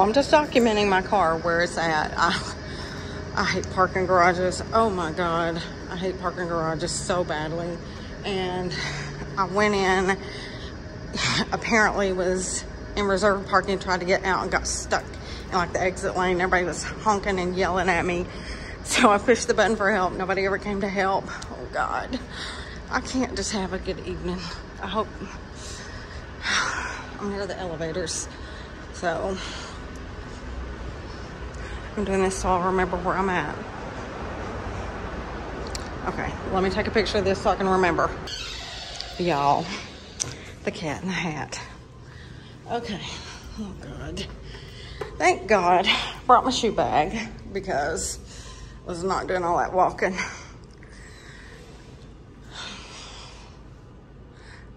I'm just documenting my car where it's at. I, I hate parking garages. Oh my God. I hate parking garages so badly. And I went in, apparently was in reserve parking, tried to get out and got stuck in like the exit lane. Everybody was honking and yelling at me. So I pushed the button for help. Nobody ever came to help. Oh God. I can't just have a good evening. I hope I'm near the elevators. So I'm doing this so I'll remember where I'm at. Okay, let me take a picture of this so I can remember. Y'all, the cat in the hat. Okay, oh God. Thank God, brought my shoe bag because I was not doing all that walking.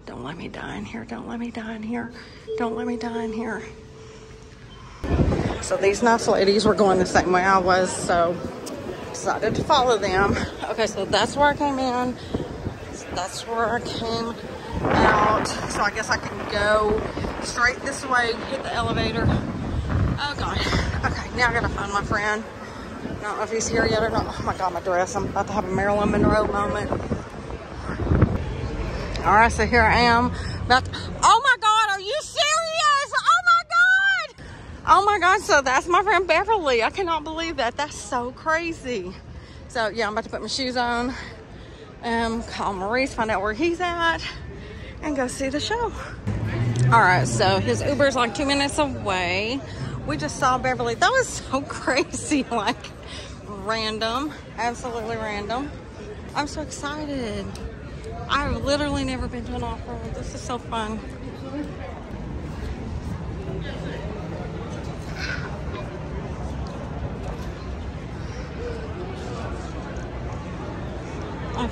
Don't let me die in here. Don't let me die in here. Don't let me die in here. So these nice ladies were going the same way I was, so decided to follow them. Okay, so that's where I came in. That's where I came out. So I guess I can go straight this way, hit the elevator. Oh God. Okay, now I gotta find my friend. I don't know if he's here yet or not. Oh my God, my dress. I'm about to have a Marilyn Monroe moment. All right, so here I am. About to, oh my God, are you serious? Oh my God. Oh my God, so that's my friend Beverly. I cannot believe that. That's so crazy. So yeah, I'm about to put my shoes on, um, call Maurice, find out where he's at, and go see the show. All right, so his Uber's like two minutes away. We just saw Beverly. That was so crazy, like random, absolutely random. I'm so excited. I've literally never been to an opera. This is so fun.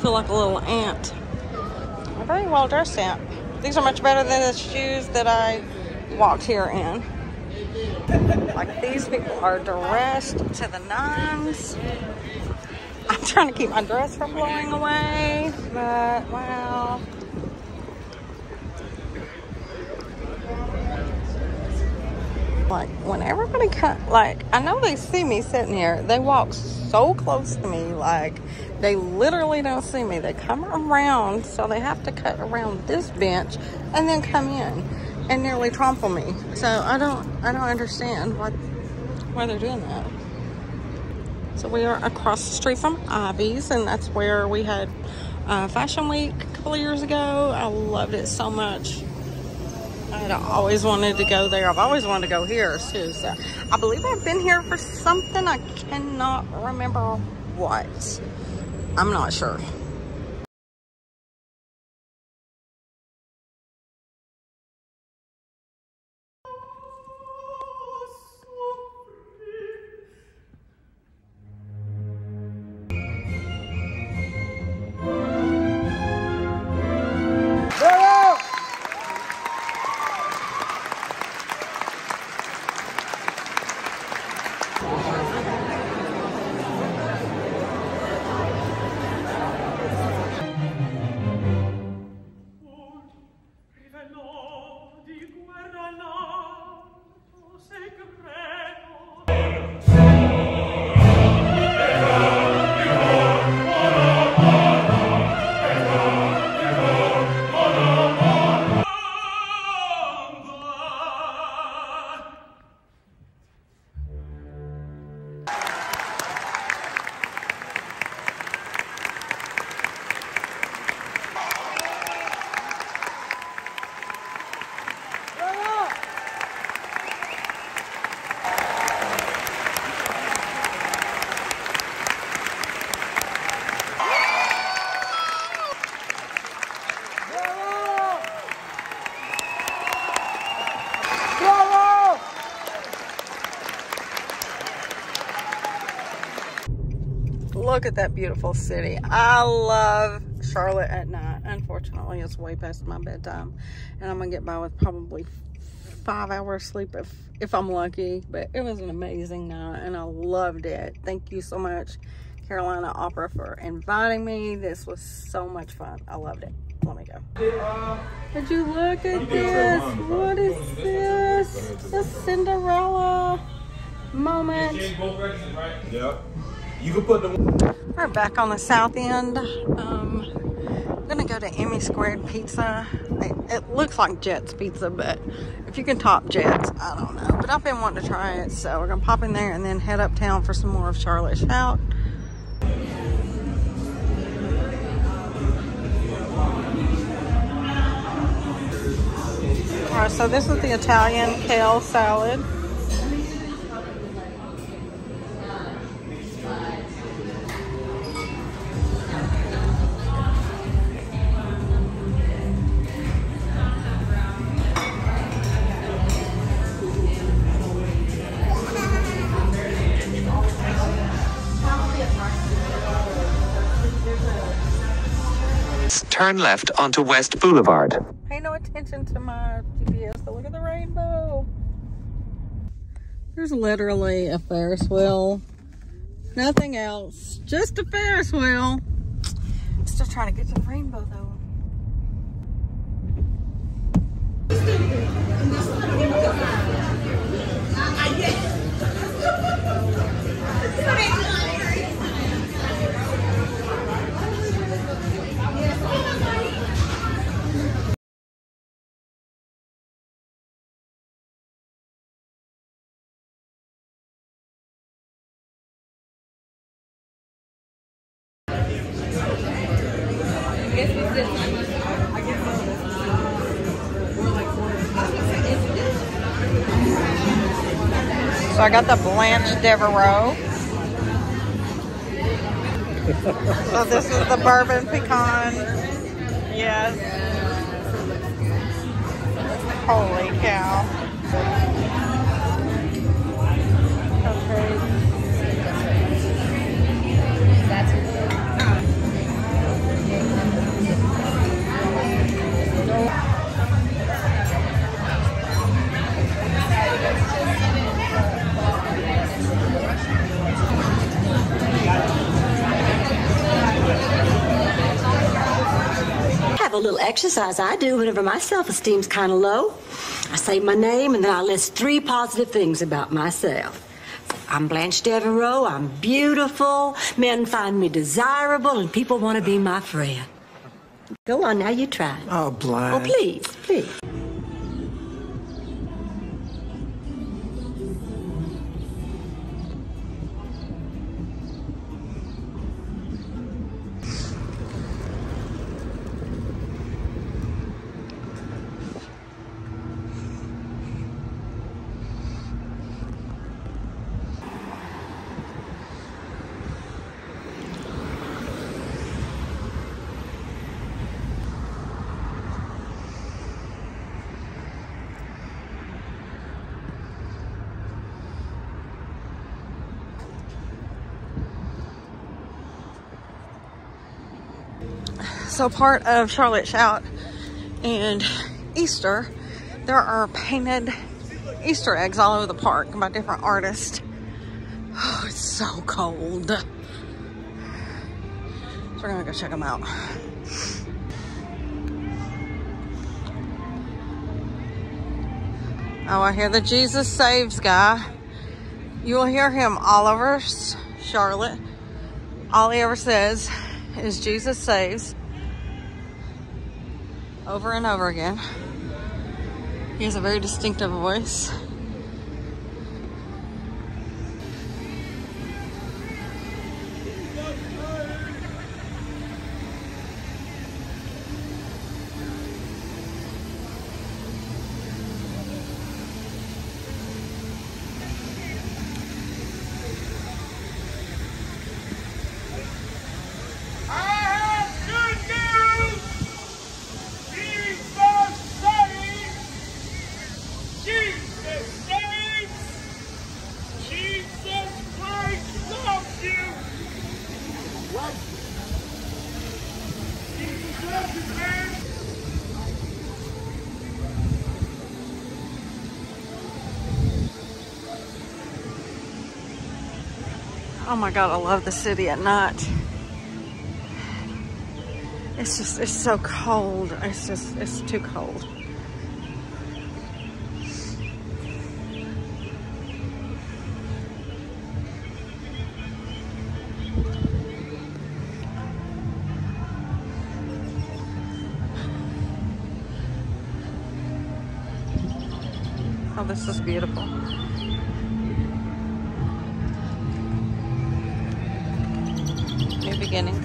Feel like a little ant. A very well dressed ant. These are much better than the shoes that I walked here in. Like these people are dressed to the nines. I'm trying to keep my dress from blowing away, but well. Like when everybody cut, like I know they see me sitting here, they walk so close to me, like they literally don't see me. They come around, so they have to cut around this bench and then come in and nearly trample me. So I don't, I don't understand why, why they're doing that. So we are across the street from Ivey's, and that's where we had uh, Fashion Week a couple of years ago. I loved it so much. I had always wanted to go there. I've always wanted to go here too. So I believe I've been here for something. I cannot remember what. I'm not sure. Look at that beautiful city. I love Charlotte at night. Unfortunately, it's way past my bedtime. And I'm going to get by with probably five hours sleep if, if I'm lucky. But it was an amazing night and I loved it. Thank you so much, Carolina Opera, for inviting me. This was so much fun. I loved it. Let me go. Would you look at this? What is this? The Cinderella moment. Yep. You can put the. We're back on the south end. Um, I'm gonna go to Emmy Squared Pizza. It, it looks like Jets Pizza, but if you can top Jets, I don't know. But I've been wanting to try it, so we're gonna pop in there and then head uptown for some more of Charlotte Shout. All right, so this is the Italian kale salad. Turn left onto West Boulevard. Pay no attention to my GPS, but look at the rainbow. There's literally a Ferris wheel. Nothing else. Just a Ferris wheel. Still trying to get to the rainbow though. So I got the Blanche Devereaux. so this is the bourbon pecan. Yes. Holy cow. Exercise I do whenever my self esteem's kind of low. I say my name and then I list three positive things about myself. I'm Blanche Devereaux. I'm beautiful. Men find me desirable, and people want to be my friend. Go on now, you try. Oh, blind. Oh, please, please. So part of Charlotte Shout and Easter, there are painted Easter eggs all over the park by different artists. Oh, it's so cold. So we're gonna go check them out. Oh, I hear the Jesus Saves guy. You will hear him all over Charlotte. All he ever says is Jesus Saves over and over again. He has a very distinctive voice. I have good news! Jesus saves! Jesus saves! Jesus Christ loves you! What? Jesus loves you, man! Oh my God, I love the city at night. It's just, it's so cold. It's just, it's too cold. Oh, this is beautiful. Beginnings.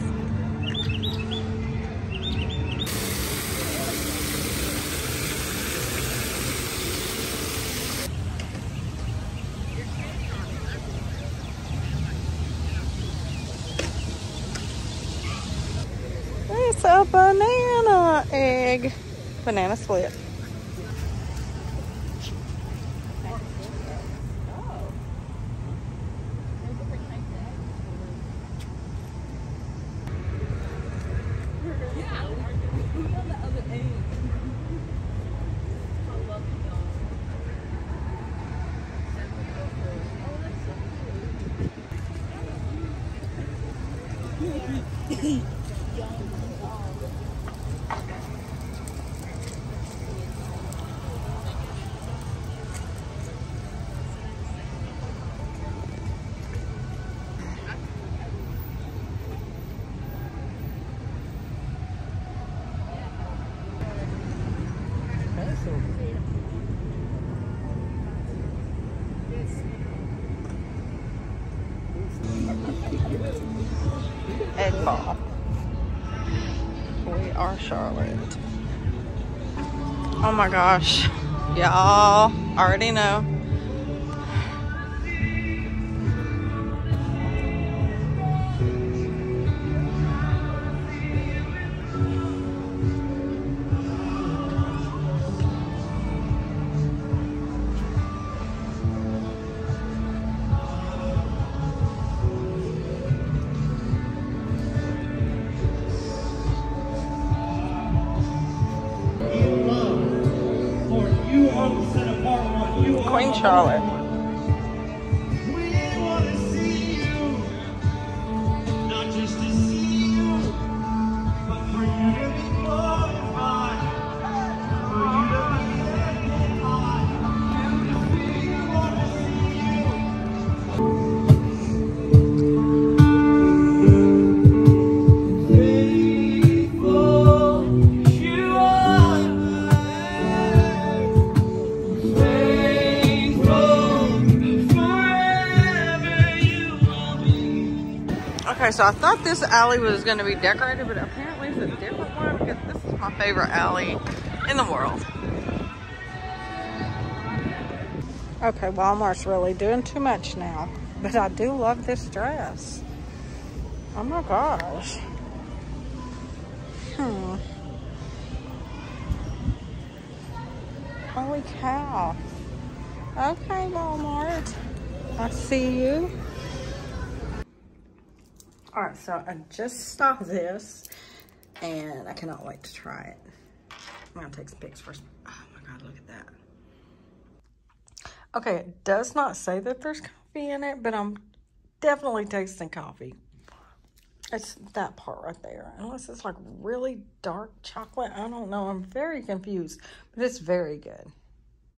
It's a banana egg. Banana split. Egg ball. We are Charlotte. Oh my gosh. Y'all already know. Charlotte. So I thought this alley was going to be decorated, but apparently it's a different one because this is my favorite alley in the world. Okay, Walmart's really doing too much now, but I do love this dress. Oh my gosh. Hmm. Holy cow. Okay, Walmart. I see you. All right, so I just saw this and I cannot wait to try it. I'm gonna take some pics first. Oh my God, look at that. Okay, it does not say that there's coffee in it, but I'm definitely tasting coffee. It's that part right there. Unless it's like really dark chocolate. I don't know. I'm very confused, but it's very good.